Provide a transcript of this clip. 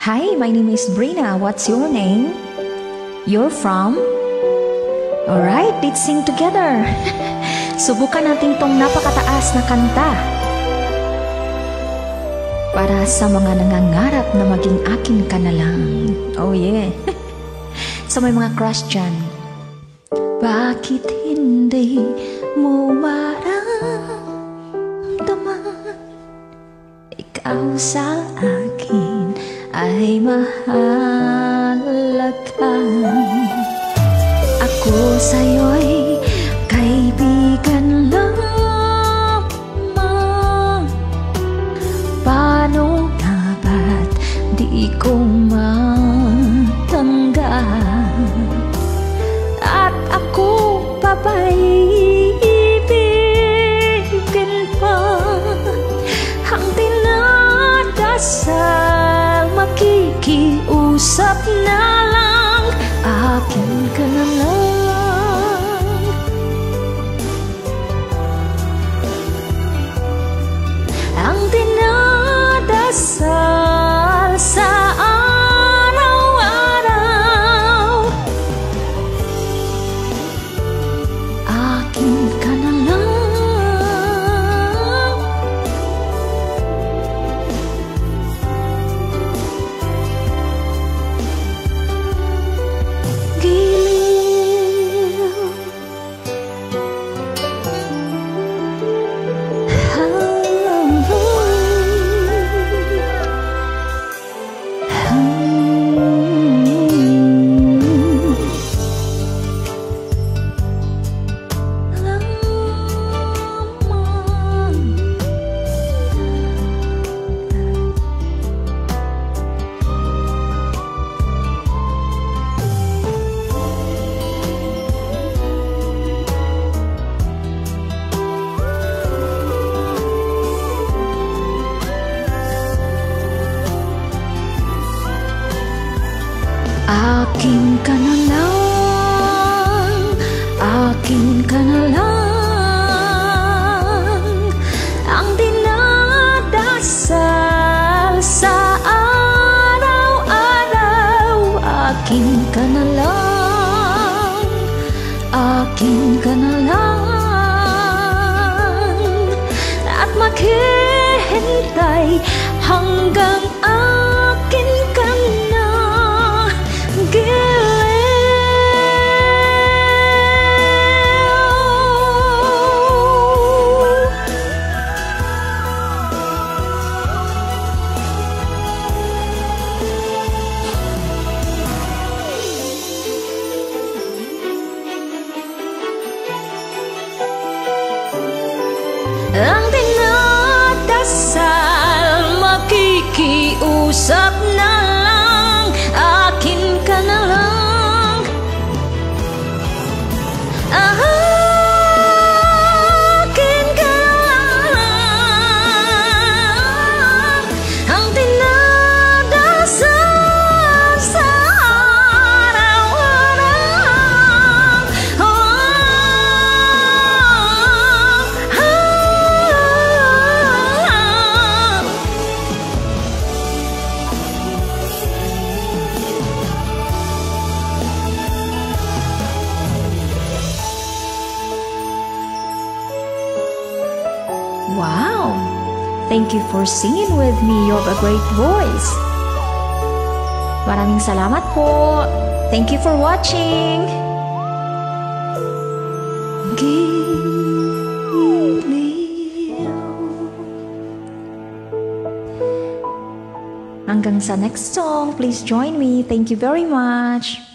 Hi, my name is Brina. What's your name? You're from? Alright, let's sing together. Subukan natin tong napakataas na kanta. Para sa mga nangangarap na maging akin ka na lang. Oh yeah. sa may mga crush dyan. Bakit hindi mo maramdaman Ikaw sa akin ay mahalaga Ako sa'yo'y kaibigan lamang. Paano nga ba't di ko matanggap? At ako pa na lang. Akin ka na lang Akin ka na lang, akin ka na lang. Ang dinadasal sa araw-araw Akin ka na lang, akin ka na lang. At maghihintay Ang dinadasal Makikiusap na Wow! Thank you for singing with me. You have a great voice. Maraming salamat po. Thank you for watching. Giliw. Hanggang sa next song, please join me. Thank you very much.